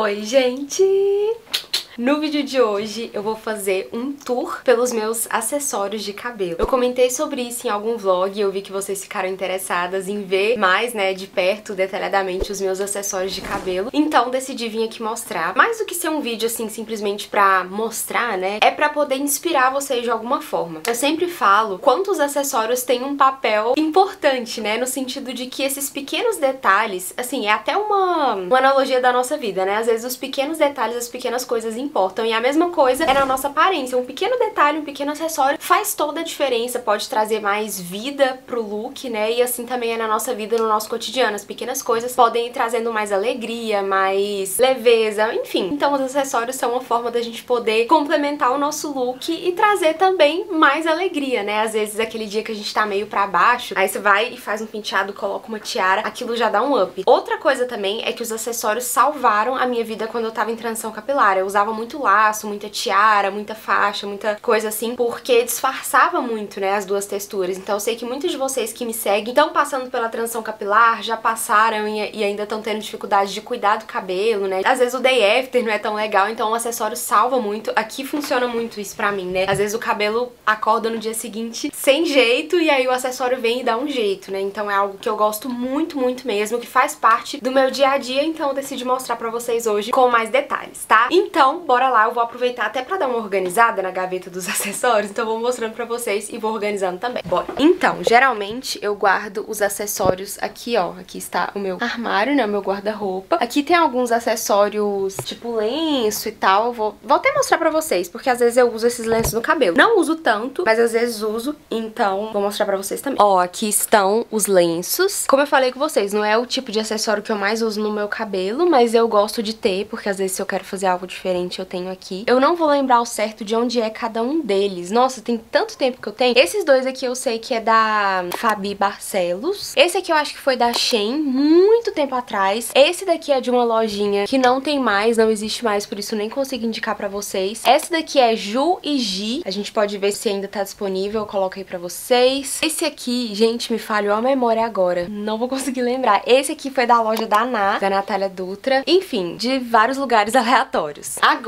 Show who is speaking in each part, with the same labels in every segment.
Speaker 1: Oi, gente! No vídeo de hoje eu vou fazer um tour pelos meus acessórios de cabelo. Eu comentei sobre isso em algum vlog e eu vi que vocês ficaram interessadas em ver mais, né, de perto, detalhadamente, os meus acessórios de cabelo. Então decidi vir aqui mostrar. Mais do que ser um vídeo, assim, simplesmente pra mostrar, né, é pra poder inspirar vocês de alguma forma. Eu sempre falo quanto os acessórios têm um papel importante, né, no sentido de que esses pequenos detalhes, assim, é até uma, uma analogia da nossa vida, né, às vezes os pequenos detalhes, as pequenas coisas importam. E a mesma coisa é na nossa aparência. Um pequeno detalhe, um pequeno acessório faz toda a diferença, pode trazer mais vida pro look, né? E assim também é na nossa vida, no nosso cotidiano. As pequenas coisas podem ir trazendo mais alegria, mais leveza, enfim. Então os acessórios são uma forma da gente poder complementar o nosso look e trazer também mais alegria, né? Às vezes aquele dia que a gente tá meio pra baixo, aí você vai e faz um penteado, coloca uma tiara, aquilo já dá um up. Outra coisa também é que os acessórios salvaram a minha vida quando eu tava em transição capilar. Eu usava muito laço, muita tiara, muita faixa, muita coisa assim, porque disfarçava muito, né, as duas texturas. Então eu sei que muitos de vocês que me seguem estão passando pela transição capilar, já passaram e, e ainda estão tendo dificuldade de cuidar do cabelo, né? Às vezes o day after não é tão legal, então o acessório salva muito. Aqui funciona muito isso pra mim, né? Às vezes o cabelo acorda no dia seguinte sem jeito e aí o acessório vem e dá um jeito, né? Então é algo que eu gosto muito, muito mesmo, que faz parte do meu dia a dia, então eu decidi mostrar pra vocês hoje com mais detalhes, tá? Então, bora lá, eu vou aproveitar até pra dar uma organizada na gaveta dos acessórios, então vou mostrando pra vocês e vou organizando também. Bora! Então, geralmente eu guardo os acessórios aqui, ó, aqui está o meu armário, né, o meu guarda-roupa. Aqui tem alguns acessórios, tipo lenço e tal, vou, vou até mostrar pra vocês, porque às vezes eu uso esses lenços no cabelo. Não uso tanto, mas às vezes uso, então vou mostrar pra vocês também. Ó, aqui estão os lenços. Como eu falei com vocês, não é o tipo de acessório que eu mais uso no meu cabelo, mas eu gosto de ter, porque às vezes se eu quero fazer algo diferente eu tenho aqui. Eu não vou lembrar ao certo de onde é cada um deles. Nossa, tem tanto tempo que eu tenho. Esses dois aqui eu sei que é da Fabi Barcelos. Esse aqui eu acho que foi da Shein muito tempo atrás. Esse daqui é de uma lojinha que não tem mais, não existe mais, por isso nem consigo indicar pra vocês. Esse daqui é Ju e Gi. A gente pode ver se ainda tá disponível, eu coloco aí pra vocês. Esse aqui, gente, me falhou a memória agora. Não vou conseguir lembrar. Esse aqui foi da loja da Ná, da Natália Dutra. Enfim, de vários lugares aleatórios. Agora,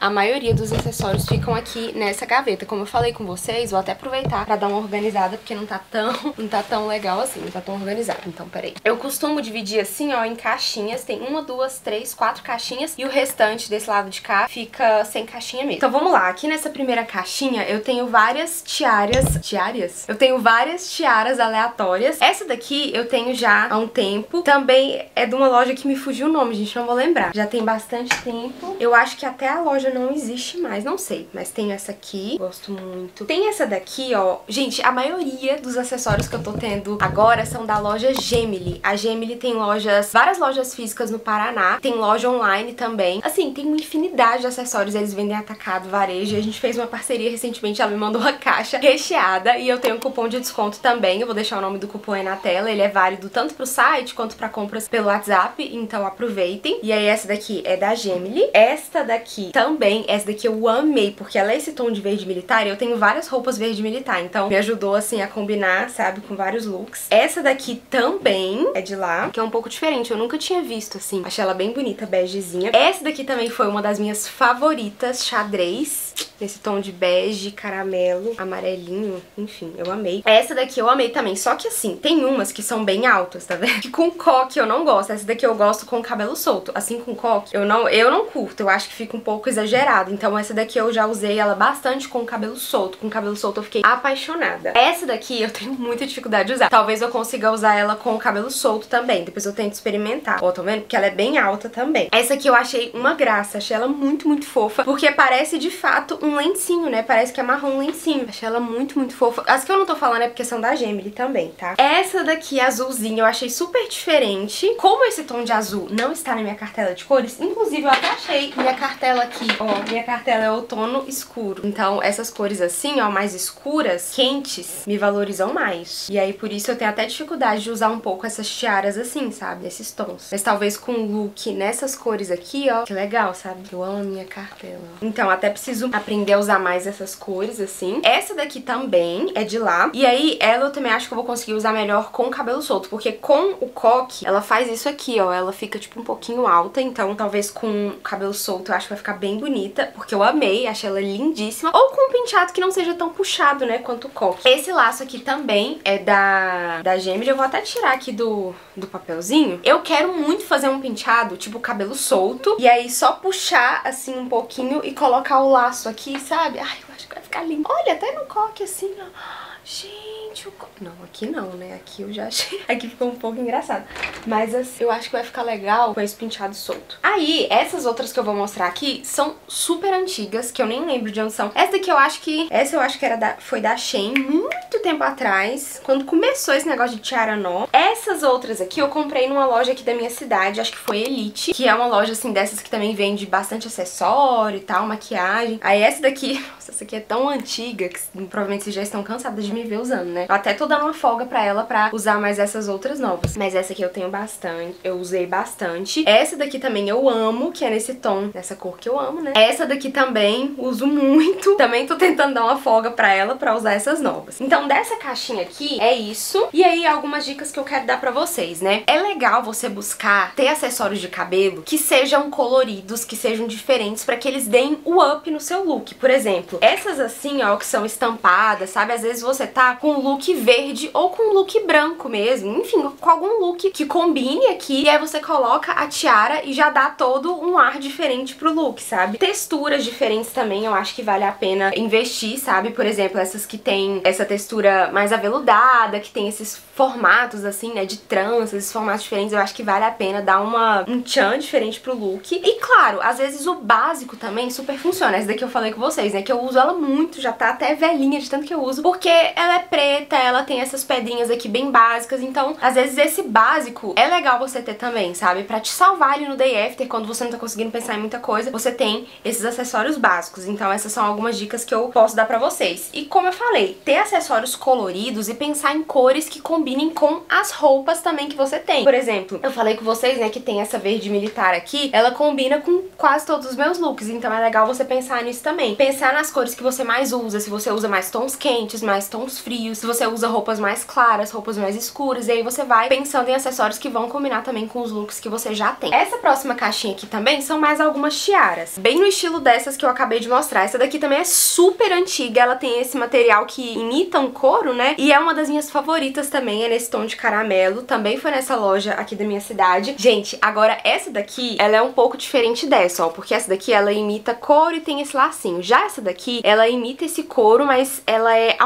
Speaker 1: a maioria dos acessórios ficam aqui nessa gaveta. Como eu falei com vocês, vou até aproveitar pra dar uma organizada, porque não tá tão, não tá tão legal assim, não tá tão organizado. Então, peraí. Eu costumo dividir assim, ó, em caixinhas. Tem uma, duas, três, quatro caixinhas. E o restante desse lado de cá fica sem caixinha mesmo. Então, vamos lá. Aqui nessa primeira caixinha, eu tenho várias tiaras... Tiaras? Eu tenho várias tiaras aleatórias. Essa daqui eu tenho já há um tempo. Também é de uma loja que me fugiu o nome, gente, não vou lembrar. Já tem bastante tempo. Eu acho que até a loja não existe mais, não sei. Mas tem essa aqui, gosto muito. Tem essa daqui, ó. Gente, a maioria dos acessórios que eu tô tendo agora são da loja Gemily. A Gemily tem lojas, várias lojas físicas no Paraná. Tem loja online também. Assim, tem uma infinidade de acessórios. Eles vendem atacado, varejo. A gente fez uma parceria recentemente, ela me mandou uma caixa recheada. E eu tenho um cupom de desconto também. Eu vou deixar o nome do cupom aí na tela. Ele é válido tanto pro site quanto pra compras pelo WhatsApp. Então aproveitem. E aí essa daqui é da Gemily. Esta daqui também, essa daqui eu amei, porque ela é esse tom de verde militar e eu tenho várias roupas verde militar, então me ajudou, assim, a combinar, sabe, com vários looks. Essa daqui também é de lá, que é um pouco diferente, eu nunca tinha visto, assim. Achei ela bem bonita, begezinha. Essa daqui também foi uma das minhas favoritas, xadrez. Nesse tom de bege, caramelo, amarelinho, enfim, eu amei. Essa daqui eu amei também, só que assim, tem umas que são bem altas, tá vendo? Que com coque eu não gosto, essa daqui eu gosto com cabelo solto. Assim, com coque, eu não, eu não curto, eu acho que fica um pouco exagerado. Então essa daqui eu já usei ela bastante com cabelo solto. Com cabelo solto eu fiquei apaixonada. Essa daqui eu tenho muita dificuldade de usar. Talvez eu consiga usar ela com o cabelo solto também. Depois eu tento experimentar. Ó, tá vendo? Porque ela é bem alta também. Essa aqui eu achei uma graça. Achei ela muito, muito fofa. Porque parece de fato um lencinho, né? Parece que é marrom lencinho. Achei ela muito, muito fofa. As que eu não tô falando é porque são da Gemily também, tá? Essa daqui, azulzinha, eu achei super diferente. Como esse tom de azul não está na minha cartela de cores, inclusive eu até achei minha cartela aqui, ó, minha cartela é outono escuro. Então, essas cores assim, ó, mais escuras, quentes, me valorizam mais. E aí, por isso, eu tenho até dificuldade de usar um pouco essas tiaras assim, sabe? Esses tons. Mas talvez com um look nessas cores aqui, ó, que legal, sabe? Eu amo a minha cartela. Então, até preciso aprender a usar mais essas cores, assim. Essa daqui também é de lá. E aí, ela eu também acho que eu vou conseguir usar melhor com o cabelo solto, porque com o coque, ela faz isso aqui, ó. Ela fica, tipo, um pouquinho alta, então talvez com o cabelo solto acho que vai ficar bem bonita, porque eu amei, achei ela lindíssima. Ou com um penteado que não seja tão puxado, né, quanto o coque. Esse laço aqui também é da, da Gemini, eu vou até tirar aqui do, do papelzinho. Eu quero muito fazer um penteado, tipo, cabelo solto, e aí só puxar, assim, um pouquinho e colocar o laço aqui, sabe? Ai, eu acho que vai ficar lindo. Olha, até no coque, assim, ó. Gente, o... Não, aqui não, né? Aqui eu já achei... Aqui ficou um pouco engraçado. Mas assim, eu acho que vai ficar legal com esse penteado solto. Aí, essas outras que eu vou mostrar aqui são super antigas, que eu nem lembro de onde são. Essa daqui eu acho que... Essa eu acho que era da... foi da Shein muito tempo atrás, quando começou esse negócio de tiara nó. Essas outras aqui eu comprei numa loja aqui da minha cidade, acho que foi Elite, que é uma loja, assim, dessas que também vende bastante acessório e tal, maquiagem. Aí essa daqui... Nossa, essa aqui é tão antiga que provavelmente vocês já estão cansadas de me ver usando, né? Eu até tô dando uma folga pra ela pra usar mais essas outras novas. Mas essa aqui eu tenho bastante, eu usei bastante. Essa daqui também eu amo, que é nesse tom, nessa cor que eu amo, né? Essa daqui também uso muito. Também tô tentando dar uma folga pra ela pra usar essas novas. Então dessa caixinha aqui é isso. E aí algumas dicas que eu quero dar pra vocês, né? É legal você buscar ter acessórios de cabelo que sejam coloridos, que sejam diferentes pra que eles deem o up no seu look. Por exemplo, essas assim, ó, que são estampadas, sabe? Às vezes você tá com um look verde ou com um look branco mesmo, enfim, com algum look que combine aqui e aí você coloca a tiara e já dá todo um ar diferente pro look, sabe? Texturas diferentes também eu acho que vale a pena investir, sabe? Por exemplo, essas que tem essa textura mais aveludada, que tem esses formatos assim, né, de tranças, esses formatos diferentes, eu acho que vale a pena dar uma, um tchan diferente pro look. E claro, às vezes o básico também super funciona. Essa daqui eu falei com vocês, né, que eu uso ela muito, já tá até velhinha de tanto que eu uso, porque ela é preta, ela tem essas pedrinhas aqui bem básicas, então às vezes esse básico é legal você ter também, sabe? Pra te salvar ali no day after, quando você não tá conseguindo pensar em muita coisa, você tem esses acessórios básicos. Então essas são algumas dicas que eu posso dar pra vocês. E como eu falei, ter acessórios coloridos e pensar em cores que combinem com as roupas também que você tem. Por exemplo, eu falei com vocês, né, que tem essa verde militar aqui, ela combina com quase todos os meus looks, então é legal você pensar nisso também. Pensar nas cores que você mais usa, se você usa mais tons quentes, mais tons frios, se você usa roupas mais claras, roupas mais escuras, e aí você vai pensando em acessórios que vão combinar também com os looks que você já tem. Essa próxima caixinha aqui também são mais algumas tiaras, bem no estilo dessas que eu acabei de mostrar. Essa daqui também é super antiga, ela tem esse material que imita um couro, né? E é uma das minhas favoritas também, é nesse tom de caramelo, também foi nessa loja aqui da minha cidade. Gente, agora essa daqui, ela é um pouco diferente dessa, ó, porque essa daqui ela imita couro e tem esse lacinho. Já essa daqui, ela imita esse couro, mas ela é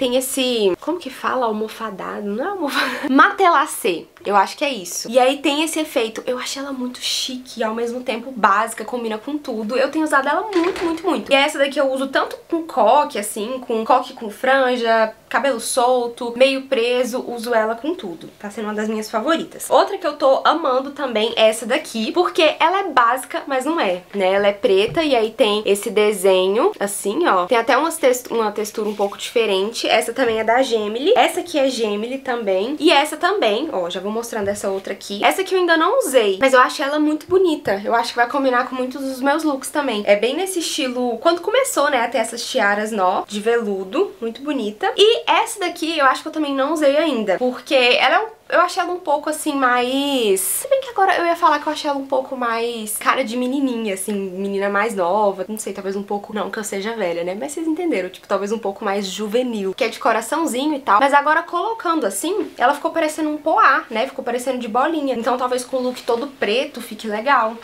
Speaker 1: tem esse, como que fala? Almofadado, não é almofadado? Matelacê. Eu acho que é isso. E aí tem esse efeito. Eu achei ela muito chique e ao mesmo tempo básica, combina com tudo. Eu tenho usado ela muito, muito, muito. E essa daqui eu uso tanto com coque, assim, com coque com franja, cabelo solto, meio preso, uso ela com tudo. Tá sendo uma das minhas favoritas. Outra que eu tô amando também é essa daqui, porque ela é básica, mas não é, né? Ela é preta e aí tem esse desenho, assim, ó. Tem até umas text uma textura um pouco diferente. Essa também é da Gemily. Essa aqui é Gemily também. E essa também, ó, já vou mostrando essa outra aqui. Essa aqui eu ainda não usei, mas eu achei ela muito bonita. Eu acho que vai combinar com muitos dos meus looks também. É bem nesse estilo, quando começou, né, a ter essas tiaras nó, de veludo, muito bonita. Essa daqui eu acho que eu também não usei ainda, porque ela é um eu achei ela um pouco assim mais... Se bem que agora eu ia falar que eu achei ela um pouco mais cara de menininha, assim, menina mais nova. Não sei, talvez um pouco... Não que eu seja velha, né? Mas vocês entenderam. Tipo, talvez um pouco mais juvenil. Que é de coraçãozinho e tal. Mas agora colocando assim, ela ficou parecendo um poá, né? Ficou parecendo de bolinha. Então talvez com o look todo preto fique legal.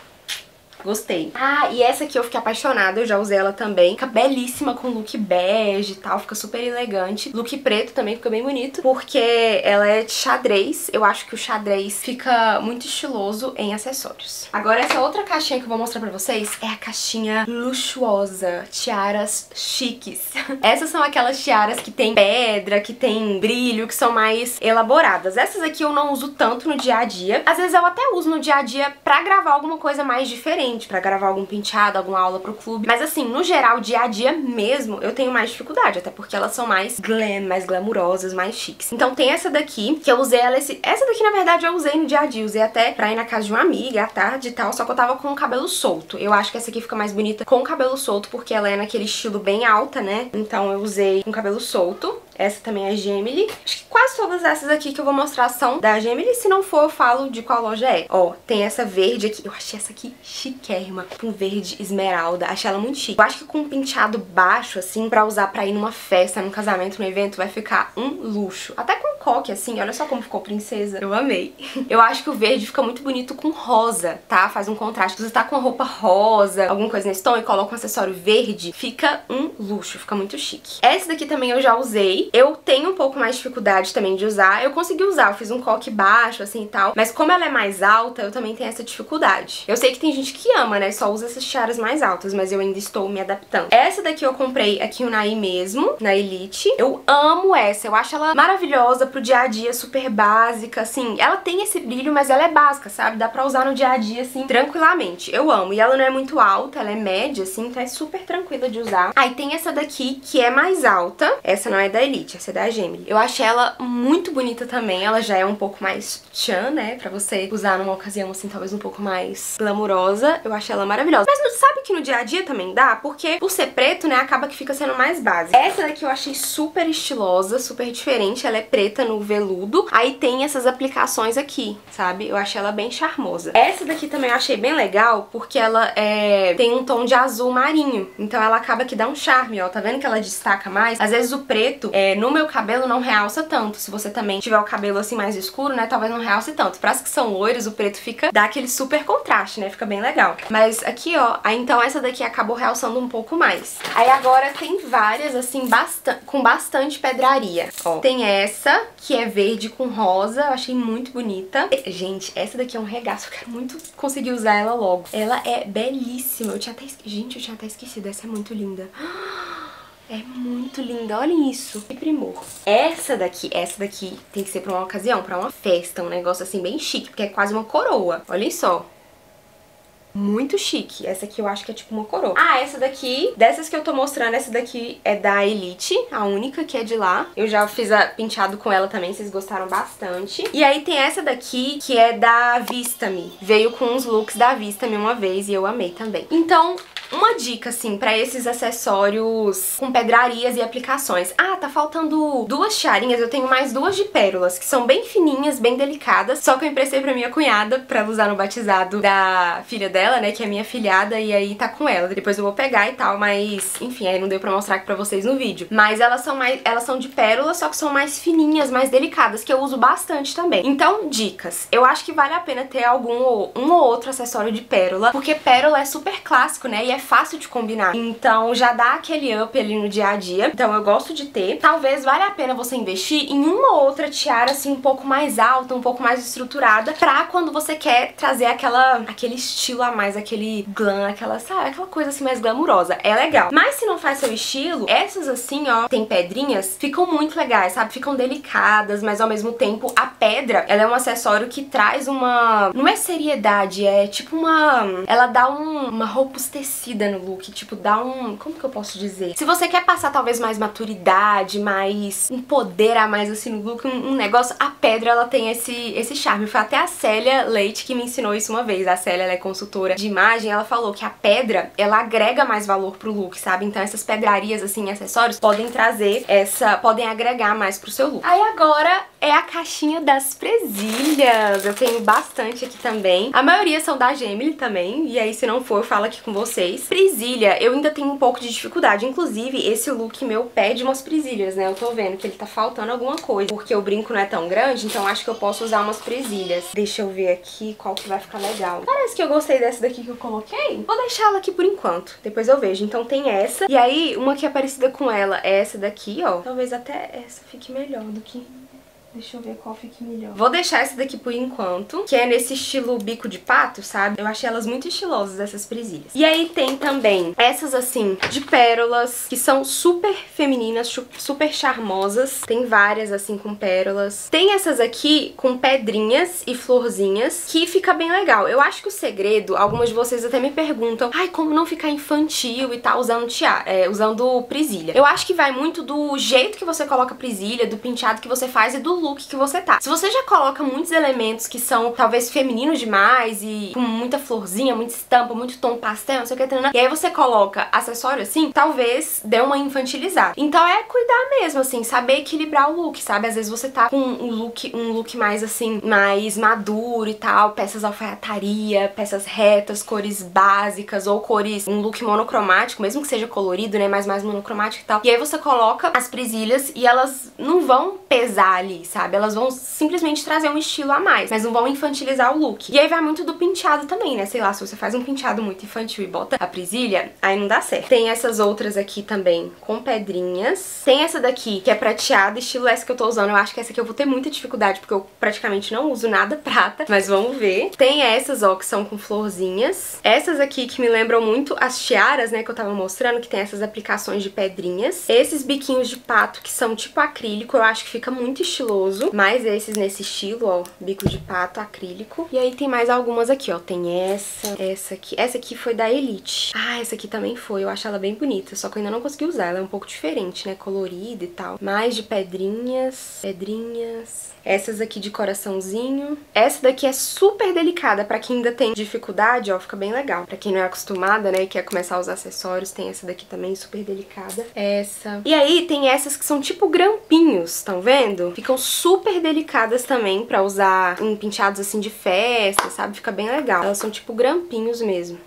Speaker 1: Gostei. Ah, e essa aqui eu fiquei apaixonada, eu já usei ela também. Fica belíssima com look bege e tal, fica super elegante. Look preto também fica bem bonito, porque ela é de xadrez. Eu acho que o xadrez fica muito estiloso em acessórios. Agora essa outra caixinha que eu vou mostrar pra vocês é a caixinha luxuosa, tiaras chiques. Essas são aquelas tiaras que tem pedra, que tem brilho, que são mais elaboradas. Essas aqui eu não uso tanto no dia a dia. Às vezes eu até uso no dia a dia pra gravar alguma coisa mais diferente repente, pra gravar algum penteado, alguma aula pro clube. Mas assim, no geral, dia a dia mesmo, eu tenho mais dificuldade, até porque elas são mais glam, mais glamurosas, mais chiques. Então tem essa daqui, que eu usei ela esse... Essa daqui, na verdade, eu usei no dia a dia, usei até pra ir na casa de uma amiga à tarde e tal, só que eu tava com o cabelo solto. Eu acho que essa aqui fica mais bonita com o cabelo solto, porque ela é naquele estilo bem alta, né? Então eu usei com cabelo solto. Essa também é Gemini. Acho que quase todas essas aqui que eu vou mostrar são da Gemini. Se não for, eu falo de qual loja é. Ó, tem essa verde aqui. Eu achei essa aqui chiquérrima. Com verde esmeralda. Achei ela muito chique. Eu acho que com um penteado baixo, assim, pra usar pra ir numa festa, num casamento, num evento, vai ficar um luxo. Até com coque, assim. Olha só como ficou princesa. Eu amei. Eu acho que o verde fica muito bonito com rosa, tá? Faz um contraste. Você tá com a roupa rosa, alguma coisa nesse tom e coloca um acessório verde, fica um luxo. Fica muito chique. Essa daqui também eu já usei. Eu tenho um pouco mais de dificuldade também de usar. Eu consegui usar, eu fiz um coque baixo, assim e tal. Mas como ela é mais alta, eu também tenho essa dificuldade. Eu sei que tem gente que ama, né? Só usa essas tiaras mais altas, mas eu ainda estou me adaptando. Essa daqui eu comprei aqui no Naí mesmo, na Elite. Eu amo essa, eu acho ela maravilhosa pro dia a dia, super básica, assim. Ela tem esse brilho, mas ela é básica, sabe? Dá pra usar no dia a dia, assim, tranquilamente. Eu amo. E ela não é muito alta, ela é média, assim, então é super tranquila de usar. Aí tem essa daqui, que é mais alta. Essa não é da Elite Elite, essa é da Gemini. Eu achei ela muito bonita também, ela já é um pouco mais chan, né, pra você usar numa ocasião assim, talvez um pouco mais glamurosa. Eu achei ela maravilhosa. Mas sabe que no dia a dia também dá? Porque por ser preto, né, acaba que fica sendo mais básica. Essa daqui eu achei super estilosa, super diferente, ela é preta no veludo. Aí tem essas aplicações aqui, sabe? Eu achei ela bem charmosa. Essa daqui também eu achei bem legal, porque ela é... tem um tom de azul marinho. Então ela acaba que dá um charme, ó. Tá vendo que ela destaca mais? Às vezes o preto é, no meu cabelo não realça tanto. Se você também tiver o cabelo assim mais escuro, né, talvez não realce tanto. Para as que são loiros, o preto fica, dá aquele super contraste, né, fica bem legal. Mas aqui, ó, aí então essa daqui acabou realçando um pouco mais. Aí agora tem várias, assim, bastante, com bastante pedraria, ó. Tem essa, que é verde com rosa, eu achei muito bonita. Gente, essa daqui é um regaço, eu quero muito conseguir usar ela logo. Ela é belíssima, eu tinha até... Gente, eu tinha até esquecido, essa é muito linda. É muito linda, olhem isso. Que primor. Essa daqui, essa daqui tem que ser pra uma ocasião, pra uma festa, um negócio assim bem chique, porque é quase uma coroa. Olhem só. Muito chique. Essa aqui eu acho que é tipo uma coroa. Ah, essa daqui, dessas que eu tô mostrando, essa daqui é da Elite, a única que é de lá. Eu já fiz a penteado com ela também, vocês gostaram bastante. E aí tem essa daqui, que é da Vista-me. Veio com uns looks da Vista-me uma vez e eu amei também. Então, uma dica, assim, pra esses acessórios com pedrarias e aplicações. Ah, tá faltando duas tiarinhas, eu tenho mais duas de pérolas, que são bem fininhas, bem delicadas, só que eu emprestei pra minha cunhada pra usar no batizado da filha dela, né, que é minha filhada, e aí tá com ela. Depois eu vou pegar e tal, mas, enfim, aí não deu pra mostrar aqui pra vocês no vídeo. Mas elas são mais, elas são de pérola, só que são mais fininhas, mais delicadas, que eu uso bastante também. Então, dicas. Eu acho que vale a pena ter algum um ou outro acessório de pérola, porque pérola é super clássico, né, e é é fácil de combinar. Então já dá aquele up ali no dia a dia. Então eu gosto de ter. Talvez valha a pena você investir em uma ou outra tiara assim um pouco mais alta, um pouco mais estruturada, pra quando você quer trazer aquela, aquele estilo a mais, aquele glam, aquela, sabe, aquela coisa assim mais glamurosa. É legal. Mas se não faz seu estilo, essas assim, ó, tem pedrinhas, ficam muito legais, sabe? Ficam delicadas, mas ao mesmo tempo a pedra, ela é um acessório que traz uma... Não é seriedade, é tipo uma... Ela dá um, uma robustecida no look, tipo, dá um... como que eu posso dizer? Se você quer passar talvez mais maturidade, mais um poder a mais assim no look, um, um negócio, a pedra ela tem esse, esse charme. Foi até a Célia Leite que me ensinou isso uma vez. A Célia, ela é consultora de imagem, ela falou que a pedra, ela agrega mais valor pro look, sabe? Então essas pedrarias, assim, acessórios, podem trazer essa... podem agregar mais pro seu look. Aí agora é a caixinha das presilhas. Eu tenho bastante aqui também. A maioria são da Gemini também, e aí se não for, eu falo aqui com vocês. Presilha, eu ainda tenho um pouco de dificuldade. Inclusive, esse look meu pede umas presilhas, né? Eu tô vendo que ele tá faltando alguma coisa. Porque o brinco não é tão grande, então acho que eu posso usar umas presilhas. Deixa eu ver aqui qual que vai ficar legal. Parece que eu gostei dessa daqui que eu coloquei. Vou deixar ela aqui por enquanto. Depois eu vejo. Então tem essa. E aí, uma que é parecida com ela é essa daqui, ó. Talvez até essa fique melhor do que Deixa eu ver qual fica melhor. Vou deixar essa daqui por enquanto, que é nesse estilo bico de pato, sabe? Eu achei elas muito estilosas, essas presilhas. E aí tem também essas, assim, de pérolas, que são super femininas, super charmosas. Tem várias, assim, com pérolas. Tem essas aqui com pedrinhas e florzinhas, que fica bem legal. Eu acho que o segredo, algumas de vocês até me perguntam, ai, como não ficar infantil e tal, usando tiara, é, usando presilha. Eu acho que vai muito do jeito que você coloca a presilha, do penteado que você faz e do look que você tá. Se você já coloca muitos elementos que são talvez femininos demais e com muita florzinha, muita estampa, muito tom pastel, não sei o que, e aí você coloca acessório assim, talvez dê uma infantilizada. Então é cuidar mesmo, assim, saber equilibrar o look, sabe? Às vezes você tá com um look, um look mais assim, mais maduro e tal, peças alfaiataria, peças retas, cores básicas ou cores, um look monocromático, mesmo que seja colorido, né, mas mais monocromático e tal. E aí você coloca as presilhas e elas não vão pesar ali, sabe? Elas vão simplesmente trazer um estilo a mais, mas não vão infantilizar o look. E aí vai muito do penteado também, né? Sei lá, se você faz um penteado muito infantil e bota a presilha, aí não dá certo. Tem essas outras aqui também com pedrinhas. Tem essa daqui que é prateada, estilo essa que eu tô usando. Eu acho que essa aqui eu vou ter muita dificuldade porque eu praticamente não uso nada prata, mas vamos ver. Tem essas, ó, que são com florzinhas. Essas aqui que me lembram muito as tiaras, né, que eu tava mostrando, que tem essas aplicações de pedrinhas. Esses biquinhos de pato que são tipo acrílico, eu acho que fica muito estiloso. Mais esses nesse estilo, ó, bico de pato acrílico. E aí tem mais algumas aqui, ó. Tem essa, essa aqui. Essa aqui foi da Elite. Ah, essa aqui também foi. Eu acho ela bem bonita, só que eu ainda não consegui usar. Ela é um pouco diferente, né, colorida e tal. Mais de pedrinhas, pedrinhas. Essas aqui de coraçãozinho. Essa daqui é super delicada pra quem ainda tem dificuldade, ó, fica bem legal. Pra quem não é acostumada, né, e quer começar a usar acessórios, tem essa daqui também super delicada. Essa. E aí tem essas que são tipo grampinhos, estão vendo? Ficam super delicadas também pra usar em penteados assim de festa, sabe? Fica bem legal. Elas são tipo grampinhos mesmo.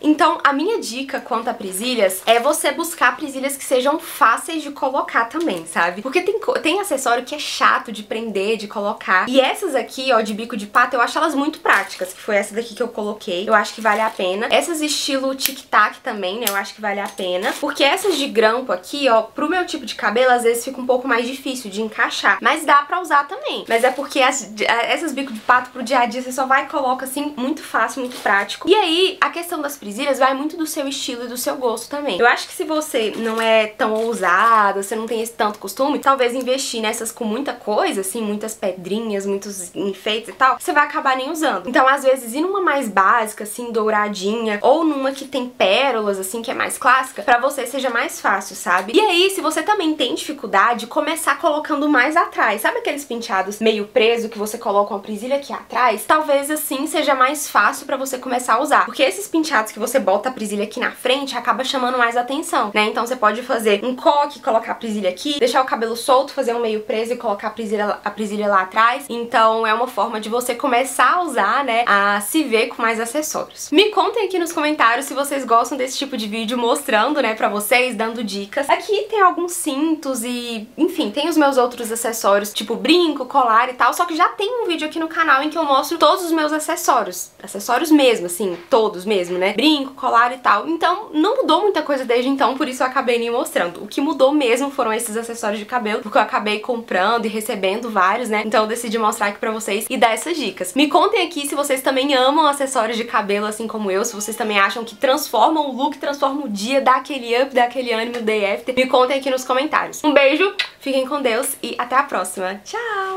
Speaker 1: Então, a minha dica quanto a presilhas é você buscar presilhas que sejam fáceis de colocar também, sabe? Porque tem, tem acessório que é chato de prender, de colocar. E essas aqui, ó, de bico de pato, eu acho elas muito práticas, que foi essa daqui que eu coloquei. Eu acho que vale a pena. Essas estilo tic-tac também, né? Eu acho que vale a pena. Porque essas de grampo aqui, ó, pro meu tipo de cabelo, às vezes fica um pouco mais difícil de encaixar. Mas dá pra usar também. Mas é porque as, essas bico de pato pro dia a dia, você só vai e coloca assim, muito fácil, muito prático. E aí, a questão das presilhas vai muito do seu estilo e do seu gosto também. Eu acho que se você não é tão ousada, você não tem esse tanto costume, talvez investir nessas com muita coisa, assim, muitas pedrinhas, muitos enfeites e tal, você vai acabar nem usando. Então, às vezes, ir numa mais básica, assim, douradinha, ou numa que tem pérolas, assim, que é mais clássica, pra você seja mais fácil, sabe? E aí, se você também tem dificuldade, começar colocando mais atrás. Sabe aqueles penteados meio preso que você coloca uma presilha aqui atrás? Talvez, assim, seja mais fácil pra você começar a usar. Porque esses penteados que você bota a presilha aqui na frente, acaba chamando mais atenção, né? Então você pode fazer um coque, colocar a presilha aqui, deixar o cabelo solto, fazer um meio preso e colocar a presilha, a presilha lá atrás. Então é uma forma de você começar a usar, né, a se ver com mais acessórios. Me contem aqui nos comentários se vocês gostam desse tipo de vídeo mostrando, né, pra vocês, dando dicas. Aqui tem alguns cintos e, enfim, tem os meus outros acessórios, tipo brinco, colar e tal, só que já tem um vídeo aqui no canal em que eu mostro todos os meus acessórios. Acessórios mesmo, assim, todos mesmo, né? Brinco, colar e tal. Então não mudou muita coisa desde então, por isso eu acabei nem mostrando. O que mudou mesmo foram esses acessórios de cabelo, porque eu acabei comprando e recebendo vários, né? Então eu decidi mostrar aqui pra vocês e dar essas dicas. Me contem aqui se vocês também amam acessórios de cabelo, assim como eu, se vocês também acham que transformam o look, transformam o dia, dá aquele up, dá aquele ânimo day after. Me contem aqui nos comentários. Um beijo, fiquem com Deus e até a próxima. Tchau!